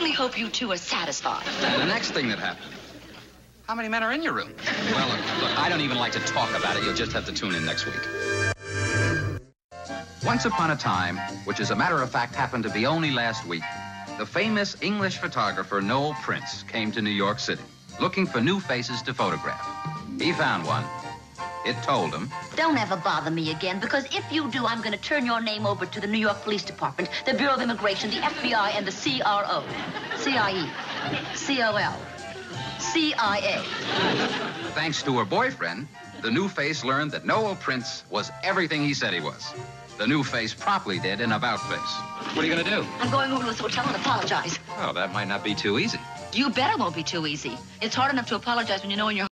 certainly hope you two are satisfied. The next thing that happened. How many men are in your room? Well, look, look, I don't even like to talk about it. You'll just have to tune in next week. Once upon a time, which as a matter of fact happened to be only last week, the famous English photographer Noel Prince came to New York City looking for new faces to photograph. He found one. It told him, Don't ever bother me again, because if you do, I'm going to turn your name over to the New York Police Department, the Bureau of Immigration, the FBI, and the CRO. CIE. COL. CIA. thanks to her boyfriend, the new face learned that Noel Prince was everything he said he was. The new face promptly did an about face. What are you going to do? I'm going over to this hotel and apologize. Oh, that might not be too easy. You bet it won't be too easy. It's hard enough to apologize when you know in your